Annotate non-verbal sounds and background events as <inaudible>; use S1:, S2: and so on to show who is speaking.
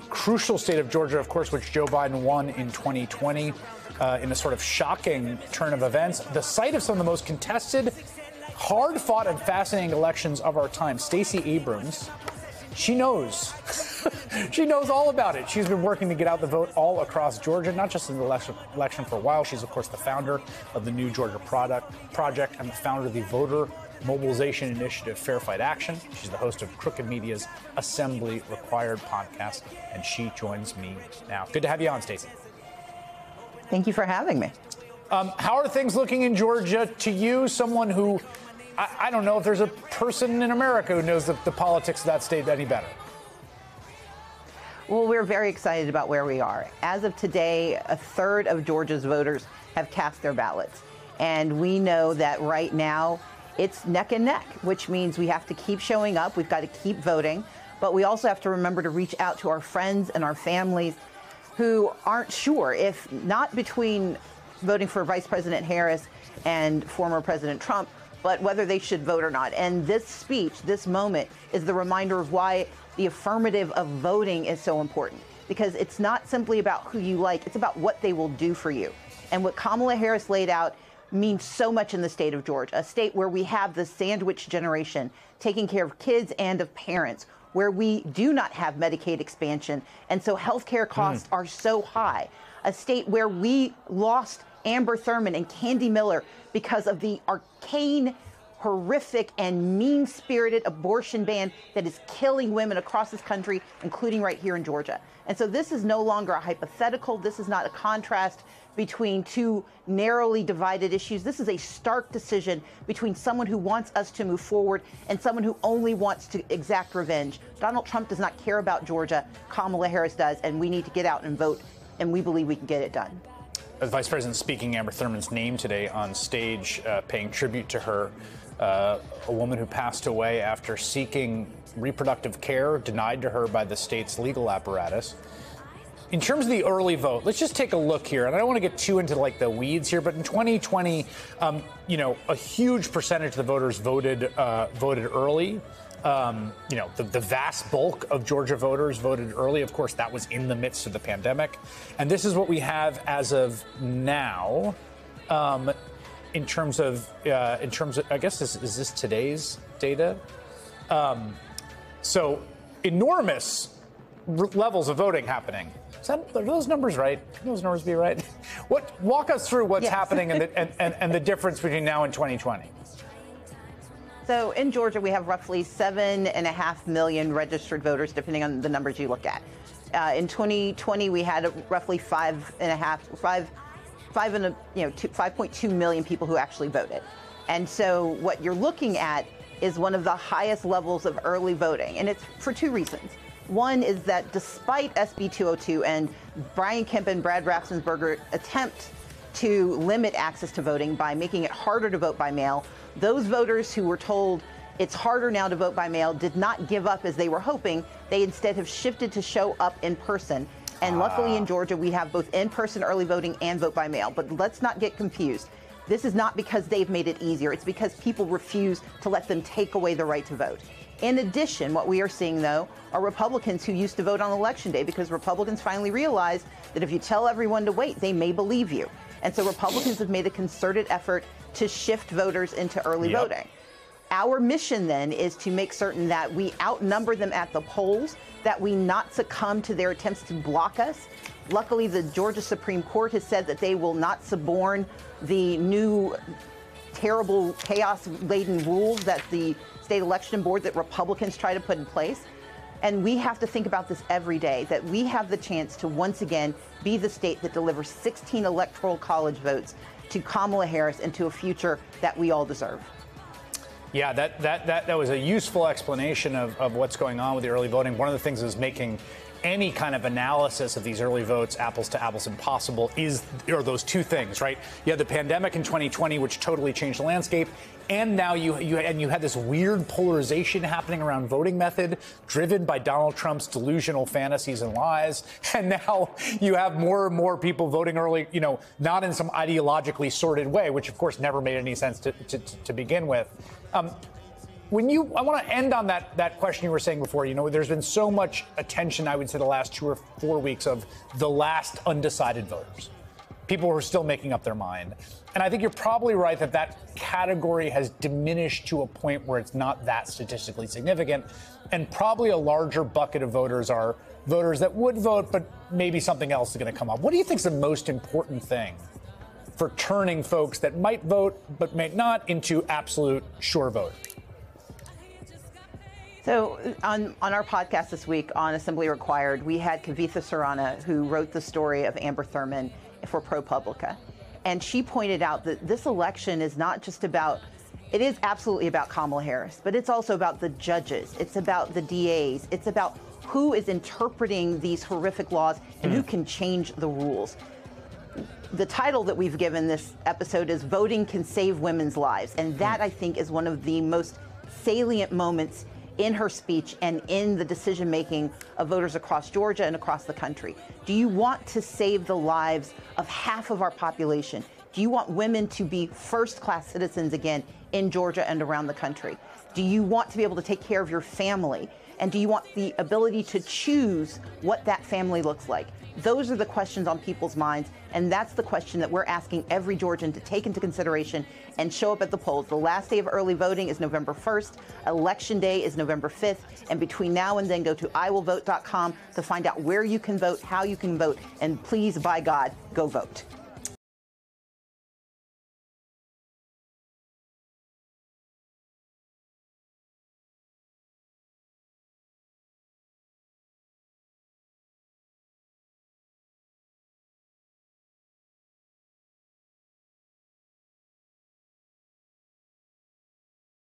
S1: crucial state of Georgia, of course, which Joe Biden won in 2020 uh, in a sort of shocking turn of events, the site of some of the most contested, hard fought, and fascinating elections of our time. Stacey Abrams, she knows. <laughs> she knows all about it. She's been working to get out the vote all across Georgia, not just in the election, election for a while. She's, of course, the founder of the New Georgia product, Project and the founder of the Voter Mobilization Initiative Fair Fight Action. She's the host of Crooked Media's Assembly Required podcast, and she joins me now. Good to have you on, Stacey.
S2: Thank you for having me.
S1: Um, how are things looking in Georgia to you, someone who I, I, don't know if there's a person in America who knows the, the politics of that state any better?
S2: Well, we're very excited about where we are. As of today, a third of Georgia's voters have cast their ballots. And we know that right now it's neck and neck, which means we have to keep showing up. We've got to keep voting. But we also have to remember to reach out to our friends and our families who aren't sure if not between voting for Vice President Harris and former President Trump, but whether they should vote or not. And this speech, this moment, is the reminder of why the affirmative of voting is so important. Because it's not simply about who you like, it's about what they will do for you. And what Kamala Harris laid out means so much in the state of Georgia, a state where we have the sandwich generation taking care of kids and of parents, where we do not have Medicaid expansion. And so healthcare costs mm. are so high. A state where we lost Amber Thurman and Candi Miller because of the arcane, horrific, and mean spirited abortion ban that is killing women across this country, including right here in Georgia. And so this is no longer a hypothetical. This is not a contrast between two narrowly divided issues. This is a stark decision between someone who wants us to move forward and someone who only wants to exact revenge. Donald Trump does not care about Georgia. Kamala Harris does, and we need to get out and vote, and we believe we can get it done.
S1: As Vice President speaking Amber Thurman's name today on stage, uh, paying tribute to her, uh, a woman who passed away after seeking reproductive care denied to her by the state's legal apparatus in terms of the early vote, let's just take a look here. And I don't want to get too into like the weeds here, but in 2020, um, you know, a huge percentage of the voters voted uh, voted early. Um, you know, the, the, vast bulk of Georgia voters voted early. Of course, that was in the midst of the pandemic. And this is what we have as of now. Um, in terms of, uh, in terms of, I guess this is this today's data. Um, so enormous levels of voting happening. That, are those numbers right? Can those numbers be right? <laughs> What walk us through what's yes. happening and the, <laughs> and, and, and the difference between now and 2020.
S2: So in Georgia, we have roughly seven and a half million registered voters, depending on the numbers you look at. Uh, in 2020, we had roughly five and a half, five, five and a, you know, 5.2 million people who actually voted. And so what you're looking at is one of the highest levels of early voting, and it's for two reasons. One is that despite SB 202 and Brian Kemp and Brad Raffensperger attempt to limit access to voting by making it harder to vote by mail, those voters who were told it's harder now to vote by mail did not give up as they were hoping. They instead have shifted to show up in person. And luckily in ah. Georgia, we have both in person early voting and vote by mail. But let's not get confused. This is not because they've made it easier, it's because people refuse to let them take away the right to vote. In addition, what we are seeing, though, are Republicans who used to vote on election day because Republicans finally realized that if you tell everyone to wait, they may believe you. And so Republicans have made a concerted effort to shift voters into early yep. voting. Our mission then is to make certain that we outnumber them at the polls, that we not succumb to their attempts to block us. Luckily, the Georgia Supreme Court has said that they will not suborn the new terrible chaos laden rules that the state election board that Republicans try to put in place. And we have to think about this every day that we have the chance to once again be the state that delivers 16 electoral college votes to Kamala Harris and to a future that we all deserve.
S1: Yeah, that, that, that, that was a useful explanation of, of what's going on with the early voting. One of the things is making any kind of analysis of these early votes, apples to apples, impossible, is are those two things, right? You had the pandemic in 2020, which totally changed the landscape, and now you you and you had this weird polarization happening around voting method, driven by Donald Trump's delusional fantasies and lies, <laughs> and now you have more and more people voting early, you know, not in some ideologically sorted way, which of course never made any sense to to, to begin with. Um, when you, I want to end on that that question you were saying before. You know, there's been so much attention, I would say, the last two or four weeks of the last undecided voters, people who are still making up their mind. And I think you're probably right that that category has diminished to a point where it's not that statistically significant. And probably a larger bucket of voters are voters that would vote, but maybe something else is going to come up. What do you think is the most important thing for turning folks that might vote but may not into absolute sure voters?
S2: So on, on our podcast this week on Assembly Required, we had Kavitha Surana, who wrote the story of Amber Thurman for ProPublica. And she pointed out that this election is not just about, it is absolutely about Kamala Harris, but it's also about the judges. It's about the DAs. It's about who is interpreting these horrific laws and mm. who can change the rules. The title that we've given this episode is Voting Can Save Women's Lives. And that, mm. I think, is one of the most salient moments in her speech and in the decision making of voters across Georgia and across the country. Do you want to save the lives of half of our population? Do you want women to be first class citizens again in Georgia and around the country? Do you want to be able to take care of your family? And do you want the ability to choose what that family looks like? Those are the questions on people's minds, and that's the question that we're asking every Georgian to take into consideration and show up at the polls. The last day of early voting is November 1st. Election day is November 5th. And between now and then, go to iwillvote.com to find out where you can vote, how you can vote, and please, by God, go vote.